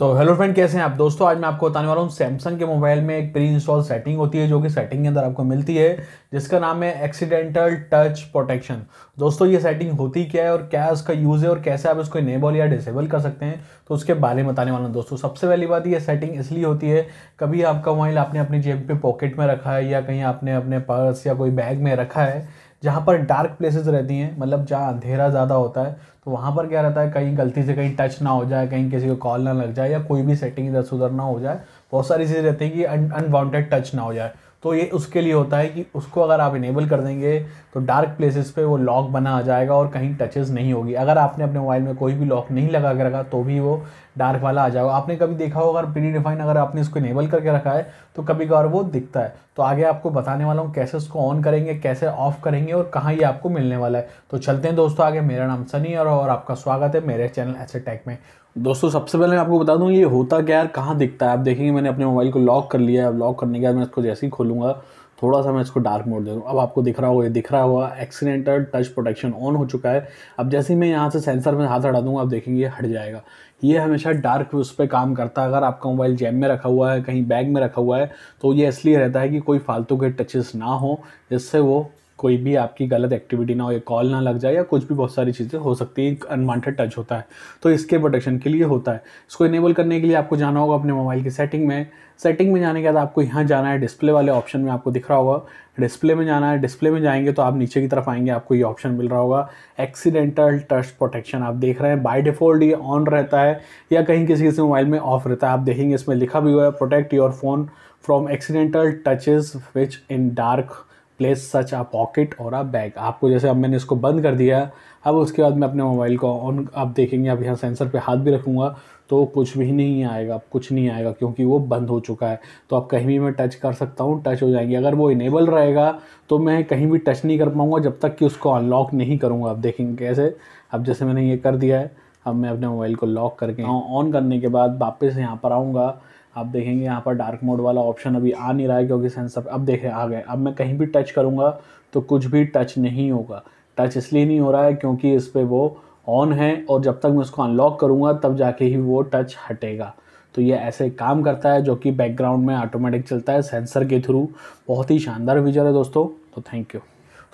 तो hello friend कैसे हैं आप? दोस्तों, आज मैं आपको बताने वाला हूँ सैमसंग के मोबाइल में एक प्री इंस्टॉल सेटिंग होती है, जो कि सेटिंग के अंदर आपको मिलती है, जिसका नाम है एक्सीडेंटल टच प्रोटेक्शन दोस्तों, ये सेटिंग होती क्या है और क्या उसका यूज़ है और कैसे आप इसको इनेबल या डिसेबल कर सकते हैं? तो उसके बारे में बताने वाला हूँ, दोस्तों। सबसे पहली बात, ये सेटिंग इसलिए होती है, कभी आपका मोबाइल आपने अपनी जेब पे पॉकेट में रखा है या कहीं आपने अपने पर्स या कोई बैग में रखा है जहाँ पर डार्क प्लेसेस रहती हैं मतलब जहाँ अंधेरा ज़्यादा होता है तो वहाँ पर क्या रहता है, कहीं गलती से कहीं टच ना हो जाए, कहीं किसी को कॉल ना लग जाए, या कोई भी सेटिंग इधर सुधर ना हो जाए, बहुत सारी चीज़ें रहती हैं कि अनवांटेड टच ना हो जाए। तो ये उसके लिए होता है कि उसको अगर आप इनेबल कर देंगे तो डार्क प्लेसेस पे वो लॉक बना आ जाएगा और कहीं टचेस नहीं होगी। अगर आपने अपने मोबाइल में कोई भी लॉक नहीं लगा के रखा तो भी वो डार्क वाला आ जाएगा। आपने कभी देखा होगा अगर प्री डिफाइन अगर आपने इसको इनेबल करके रखा है तो कभी कभार वो दिखता है। तो आगे आपको बताने वाला हूँ कैसे उसको ऑन करेंगे कैसे ऑफ़ करेंगे और कहाँ ये आपको मिलने वाला है। तो चलते हैं दोस्तों आगे। मेरा नाम सनी और, और आपका स्वागत है मेरे चैनल ऐसे टैक में। दोस्तों सबसे पहले मैं आपको बता दूँ ये होता क्या यार कहाँ दिखता है? आप देखेंगे मैंने अपने मोबाइल को लॉक कर लिया है। लॉक करने के बाद मैं इसको जैसे ही खोलूँगा थोड़ा सा मैं इसको डार्क मोड दे दूँ। अब आपको दिख रहा होगा दिख रहा हुआ एक्सीडेंटल टच प्रोटेक्शन ऑन हो चुका है। अब जैसे ही मैं यहाँ से सेंसर में हाथ हटा दूँगा, आप देखेंगे हट जाएगा। ये हमेशा डार्क उस पर काम करता है। अगर आपका मोबाइल जेब में रखा हुआ है, कहीं बैग में रखा हुआ है तो ये इसलिए रहता है कि कोई फालतू के टचेस ना हो, जिससे वो कोई भी आपकी गलत एक्टिविटी ना हो, या कॉल ना लग जाए, या कुछ भी बहुत सारी चीज़ें हो सकती है अनवांटेड टच होता है। तो इसके प्रोटेक्शन के लिए होता है। इसको इनेबल करने के लिए आपको जाना होगा अपने मोबाइल की सेटिंग में। सेटिंग में जाने के बाद आपको यहाँ जाना है डिस्प्ले वाले ऑप्शन में आपको दिख रहा होगा। डिस्प्ले में जाना है डिस्प्ले में जाएँगे तो आप नीचे की तरफ़ आएँगे, आपको ये ऑप्शन मिल रहा होगा। एक्सीडेंटल टच प्रोटेक्शन आप देख रहे हैं बाय डिफ़ॉल्ट ये ऑन रहता है, या कहीं किसी किसी मोबाइल में ऑफ़ रहता है। आप देखेंगे, इसमें लिखा भी हुआ है protect your phone from accidental touches which in dark place such a pocket और आ बैग आपको जैसे अब मैंने इसको बंद कर दिया, अब उसके बाद मैं अपने मोबाइल को ऑन आप देखेंगे, अब यहाँ सेंसर पे हाथ भी रखूँगा तो कुछ भी नहीं आएगा, कुछ नहीं आएगा, क्योंकि वो बंद हो चुका है। तो अब कहीं भी मैं टच कर सकता हूँ टच हो जाएँगे। अगर वो इनेबल रहेगा तो मैं कहीं भी टच नहीं कर पाऊँगा जब तक कि उसको अनलॉक नहीं करूँगा। अब देखेंगे कैसे? अब जैसे मैंने ये कर दिया है, अब मैं अपने मोबाइल को लॉक करके ऑन करने के बाद वापस यहाँ पर आऊँगा। आप देखेंगे यहाँ पर डार्क मोड वाला ऑप्शन अभी आ नहीं रहा है क्योंकि सेंसर अब देखे, आ गए। अब मैं कहीं भी टच करूँगा तो कुछ भी टच नहीं होगा। टच इसलिए नहीं हो रहा है क्योंकि इस पर वो ऑन है और जब तक मैं उसको अनलॉक करूँगा, तब जाके ही वो टच हटेगा। तो ये ऐसे काम करता है जो कि बैकग्राउंड में ऑटोमेटिक चलता है सेंसर के थ्रू बहुत ही शानदार फीचर है दोस्तों। तो थैंक यू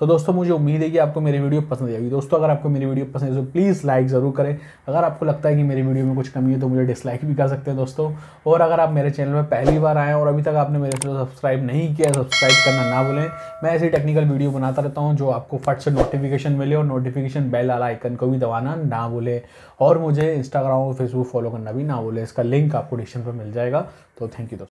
तो दोस्तों, मुझे उम्मीद है कि आपको मेरी वीडियो पसंद आएगी दोस्तों, अगर आपको मेरी वीडियो पसंद है तो प्लीज़ लाइक ज़रूर करें। अगर आपको लगता है कि मेरी वीडियो में कुछ कमी है तो मुझे डिसलाइक भी कर सकते हैं दोस्तों। और अगर आप मेरे चैनल में पहली बार आएँ और अभी तक आपने मेरे चैनल सब्सक्राइब नहीं किया सब्सक्राइब करना ना भूलें। मैं ऐसी टेक्निकल वीडियो बनाता रहता हूँ जो आपको फट से नोटिफिकेशन मिले और नोटिफिकेशन बेल वाला आइकन को भी दबाना ना भूलें। और मुझे इंस्टाग्राम और फेसबुक फॉलो करना भी ना भूलें। इसका लिंक आपको डिस्क्रिप्शन पर मिल जाएगा। तो थैंक यू दोस्तों।